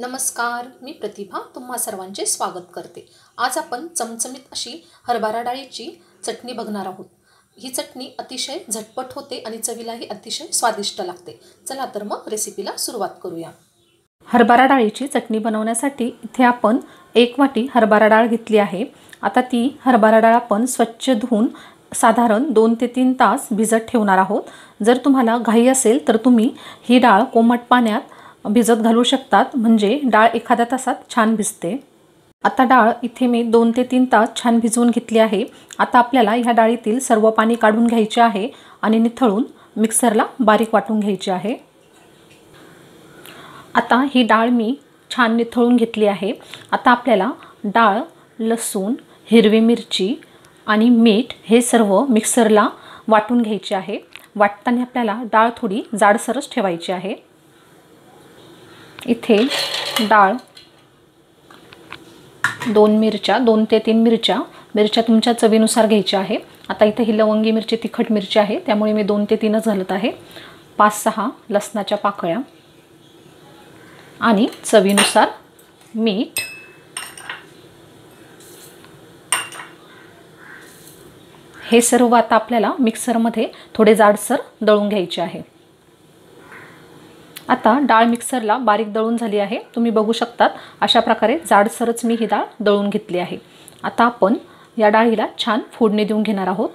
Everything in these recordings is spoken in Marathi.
नमस्कार मी प्रतिभा तुम्हा सर्वांचे स्वागत करते. आज आपण चमचमीत अशी हरभरा डाळीची चटणी बघणार आहोत. ही चटणी अतिशय झटपट होते आणि चवीलाही अतिशय स्वादिष्ट लागते. चला तर मग रेसिपीला सुरुवात करूया. हरभरा डाळीची चटणी बनवण्यासाठी इथे आपण एक वाटी हरभरा डाळ घेतली आहे. आता ती हरभरा डाळ आपण स्वच्छ धुवून साधारण दोन ते तीन तास भिजत ठेवणार आहोत. जर तुम्हाला घाई असेल तर तुम्ही ही डाळ कोमट पाण्यात भिजत घालू शकतात. म्हणजे डाळ एखाद्या तासात छान भिजते. आता डाळ इथे मी दोन ते तीन तास छान भिजवून घेतली आहे. आता आपल्याला ह्या डाळीतील सर्व पाणी काढून घ्यायचे आहे आणि निथळून मिक्सरला बारीक वाटून घ्यायची आहे. आता ही डाळ मी छान निथळून घेतली आहे. आता आपल्याला डाळ लसूण हिरवी मिरची आणि मीठ हे सर्व मिक्सरला वाटून घ्यायचे आहे. वाटताना आपल्याला डाळ थोडी जाडसरच ठेवायची आहे. इथे डाळ दोन मिरच्या दोन ते तीन मिरच्या. मिरच्या तुमच्या चवीनुसार घ्यायच्या आहे. आता इथे ही लवंगी मिरची तिखट मिरची आहे. त्यामुळे मी दोन ते तीनच घालत आहे. पाच सहा लसणाच्या पाकळ्या. आणि चवीनुसार मीठ. हे सर्व आता आपल्याला मिक्सरमध्ये थोडे जाडसर दळून घ्यायचे आहे. आता डाळ मिक्सरला बारीक दळून झाली आहे. तुम्ही बघू शकतात अशा प्रकारे जाडसरच मी ही डाळ दळून घेतली आहे. आता आपण या डाळीला छान फोडणी देऊन घेणार आहोत.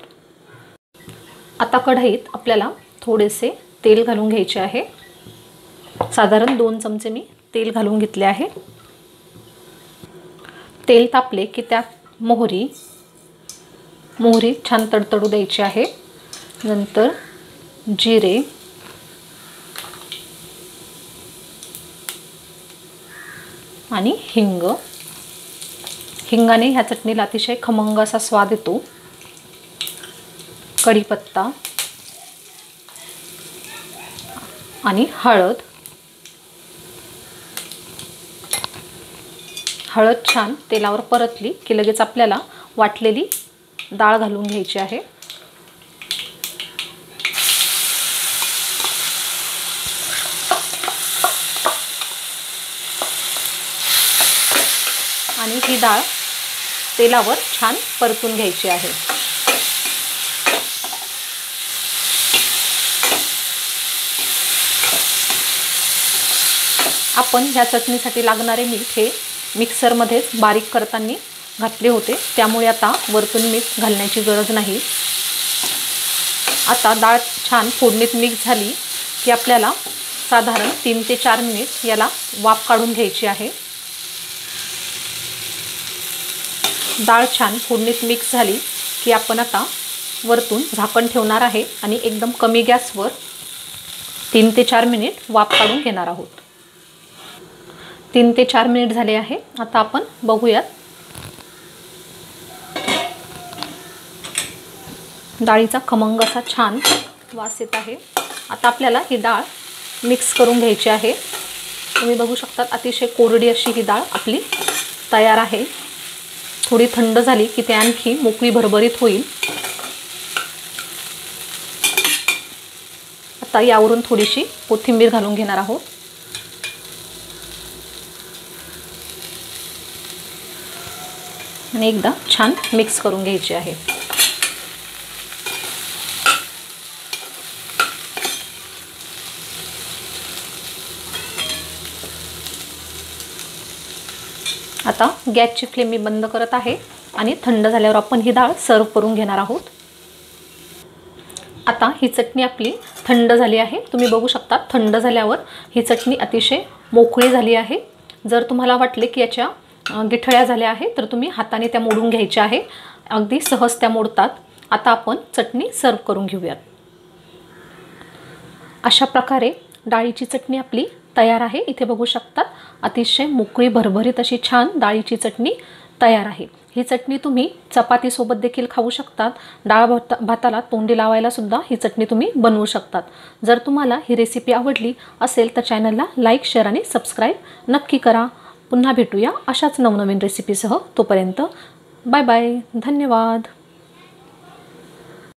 आता कढईत आपल्याला थोडेसे तेल घालून घ्यायचे आहे. साधारण दोन चमचे मी तेल घालून घेतले आहे. तेल तापले की त्यात मोहरी मोहरी छान तडतडू द्यायची आहे. नंतर जिरे आणि हिंग. हिंगाने ह्या चटणीला अतिशय खमंग असा स्वाद येतो. कढीपत्ता. आणि हळद. हळद छान तेलावर परतली की लगेच आपल्याला वाटलेली डाळ घालून घ्यायची आहे. आणि ही डाळ तेलावर छान परतून घ्यायची आहे. आपण ह्या चटणीसाठी लागणारे मीठ हे मिक्सरमध्येच बारीक करताना घातले होते. त्यामुळे आता वरतून मीठ घालण्याची गरज नाही. आता डाळ छान फोडणीत मिक्स झाली की आपल्याला साधारण तीन ते चार मिनिट याला वाफ काढून घ्यायची आहे. डाळ छान फोडणीत मिक्स झाली की आपण आता वरतून झाकण ठेवणार आहे आणि एकदम कमी गॅसवर तीन ते चार मिनिट वाफ काढून घेणार आहोत. तीन ते चार मिनिट झाले आहे. आता आपण बघूयात. डाळीचा खमंग असा छान वास येत आहे. आता आपल्याला ही डाळ मिक्स करून घ्यायची आहे. तुम्ही बघू शकतात अतिशय कोरडी अशी ही डाळ आपली तयार आहे. थोडी थंड झाली की ते आणखी मोकळी भरभरीत होईल. आता यावरून थोडीशी कोथिंबीर घालून घेणार आहोत. आणि एकदा छान मिक्स करून घ्यायची आहे. आता गॅसची फ्लेम मी बंद करत आहे आणि थंड झाल्यावर आपण ही डाळ सर्व करून घेणार आहोत. आता ही चटणी आपली थंड झाली आहे. तुम्ही बघू शकता थंड झाल्यावर ही चटणी अतिशय मोकळी झाली आहे. जर तुम्हाला वाटले की याच्या गिठळ्या झाल्या आहे तर तुम्ही हाताने त्या मोडून घ्यायच्या आहे. अगदी सहज त्या मोडतात. आता आपण चटणी सर्व करून घेऊयात. अशा प्रकारे डाळीची चटणी आपली तयार आहे. इथे बघू शकतात अतिशय मोकळी भरभरीत अशी छान डाळीची चटणी तयार आहे. ही चटणी तुम्ही चपातीसोबत देखील खाऊ शकतात. डाळ भात भाताला तोंडी लावायलासुद्धा ही चटणी तुम्ही बनवू शकतात. जर तुम्हाला ही रेसिपी आवडली असेल तर चॅनलला लाईक शेअर आणि सबस्क्राईब नक्की करा. पुन्हा भेटूया अशाच नवनवीन रेसिपीसह तोपर्यंत. बाय बाय धन्यवाद.